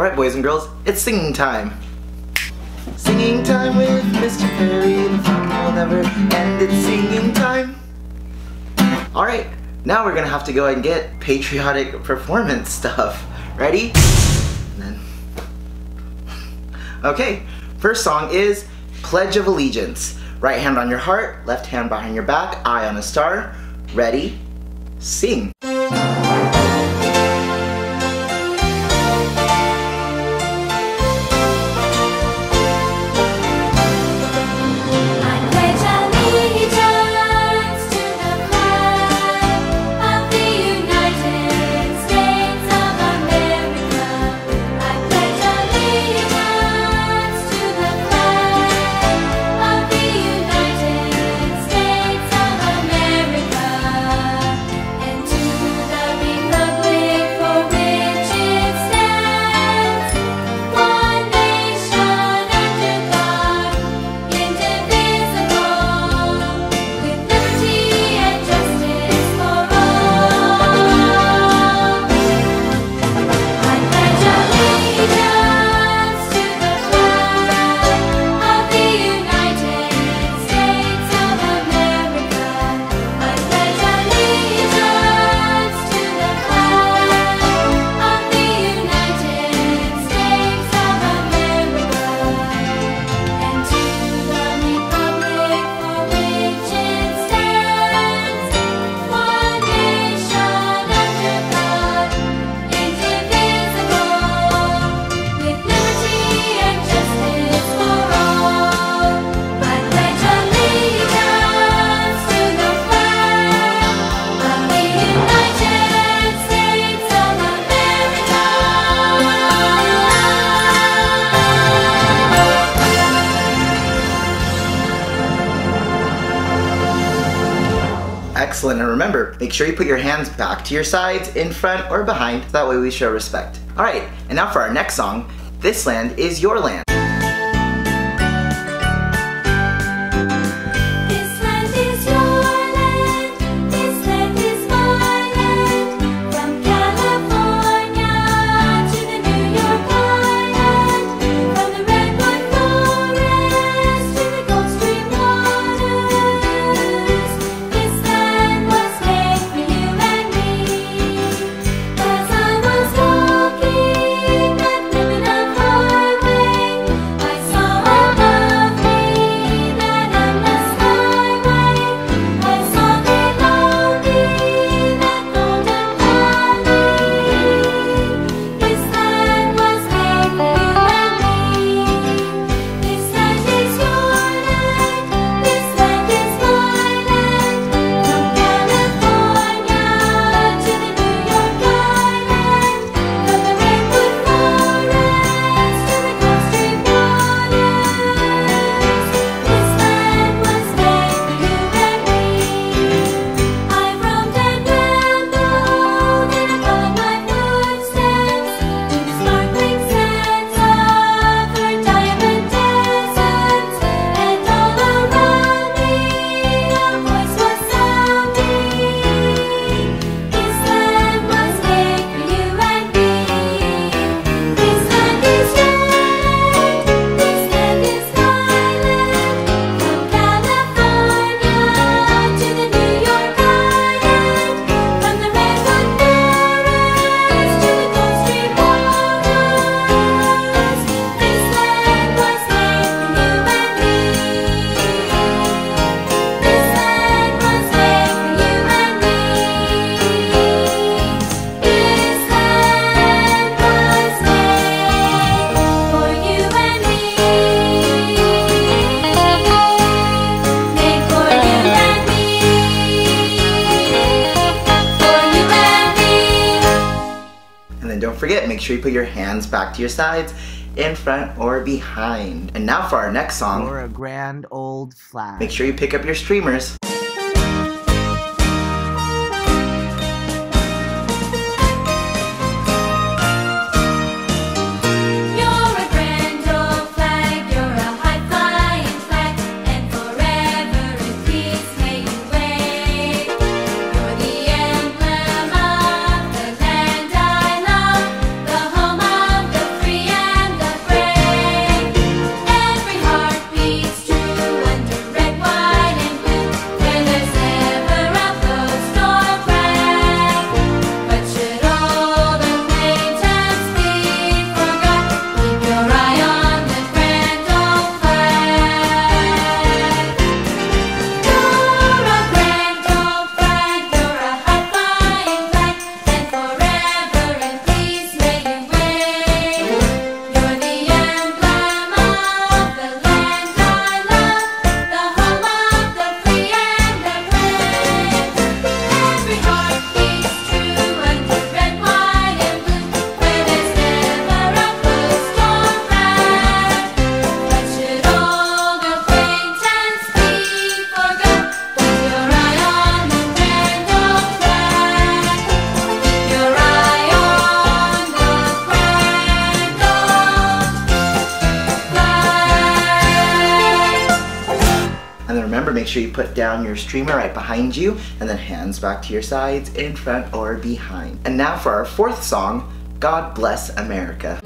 Alright boys and girls, it's singing time. Singing time with Mr. Perry, the fun will never end, it's singing time. Alright, now we're gonna have to go and get patriotic performance stuff. Ready? Okay, first song is Pledge of Allegiance. Right hand on your heart, left hand behind your back, eye on a star. Ready? Sing. Remember, make sure you put your hands back to your sides, in front, or behind, that way we show respect. Alright, and now for our next song, This Land is Your Land. Forget, make sure you put your hands back to your sides, in front or behind. And now for our next song. For a grand old flag. Make sure you pick up your streamers. Sure you put down your streamer right behind you and then hands back to your sides, in front or behind. And now for our fourth song, God Bless America.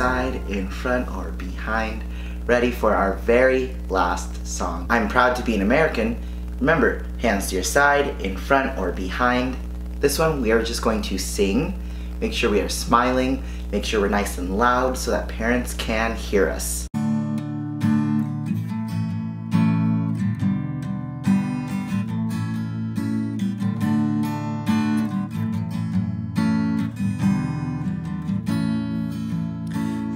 Side, in front, or behind, ready for our very last song. I'm proud to be an American. Remember, hands to your side, in front, or behind. This one we are just going to sing. Make sure we are smiling, make sure we're nice and loud so that parents can hear us.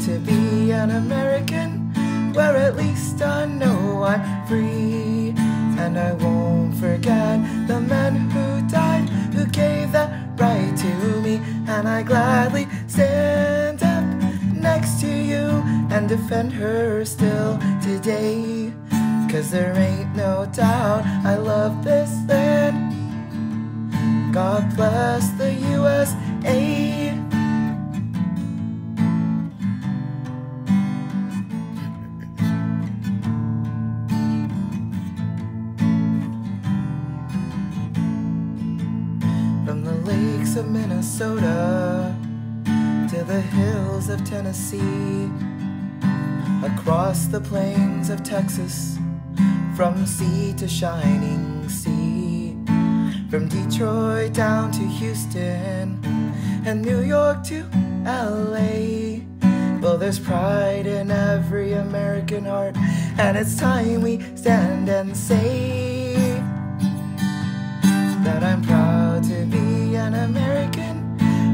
to be an American Where at least I know I'm free. And I won't forget the men who died Who gave that right to me. And I gladly stand up next to you And defend her still today. Cause there ain't no doubt I love this land. God bless the USA of Minnesota to the hills of Tennessee, across the plains of Texas, from sea to shining sea, from Detroit down to Houston, and New York to LA. Well, there's pride in every American heart, and it's time we stand and say that I'm proud to be an American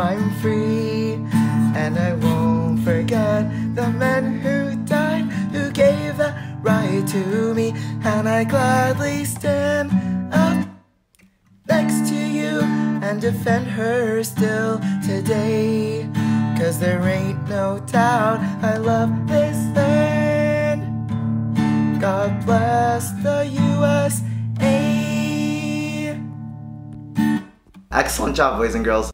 I'm free And I won't forget the men who died Who gave that right to me. And I gladly stand up next to you and defend her still today. Cause there ain't no doubt I love this land. God bless the USA. Excellent job, boys and girls.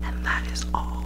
And that is all.